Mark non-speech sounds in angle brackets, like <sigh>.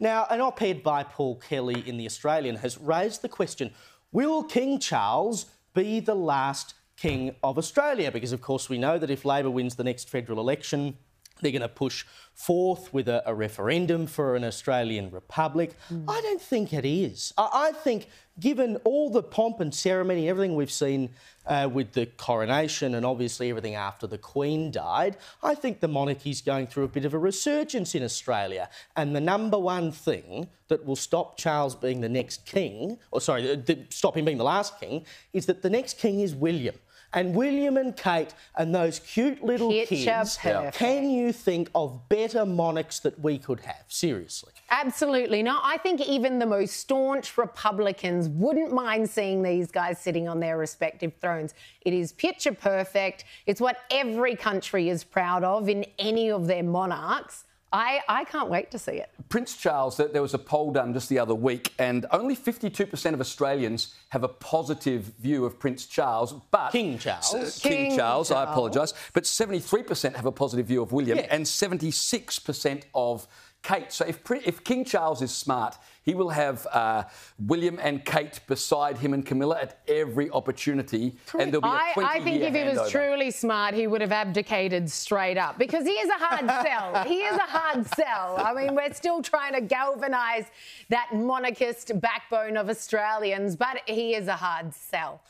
Now, an op ed by Paul Kelly in The Australian has raised the question will King Charles be the last King of Australia? Because, of course, we know that if Labor wins the next federal election, they're going to push forth with a, a referendum for an Australian republic. Mm. I don't think it is. I, I, think, given all the pomp and ceremony, everything we've seen uh, with the coronation and obviously everything after the Queen died, I think the monarchy's going through a bit of a resurgence in Australia. And the number one thing that will stop Charles being the next king, or sorry, stop him being the last king, is that the next king is William and William and Kate and those cute little kids, perfect. can you think of better monarchs that we could have? Seriously. Absolutely. No, I think even the most staunch Republicans wouldn't mind seeing these guys sitting on their respective thrones. It is picture perfect. It's what every country is proud of in any of their monarchs. I, I can't wait to see it. Prince Charles, there was a poll done just the other week, and only 52% of Australians have a positive view of Prince Charles, but King Charles, King, King Charles, Charles, I apologise, but 73% have a positive view of William, and 76% of Kate. So if, if King Charles is smart, he will have uh, William and Kate beside him and Camilla at every opportunity, and there'll be a 20 I, I think if he was handover. truly smart, he would have abdicated straight up because he is a hard <laughs> sell. He is a hard sell. I mean, we're still trying to galvanise that monarchist backbone of Australians, but he is a hard sell.